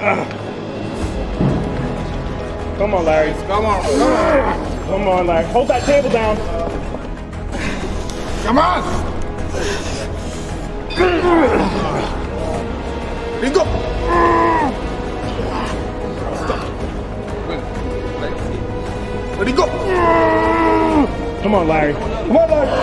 Come on, Larry. Come on, come on. Larry. Hold that table down. Come on. Let go. Let it go. Come on, Larry. Come on, Larry.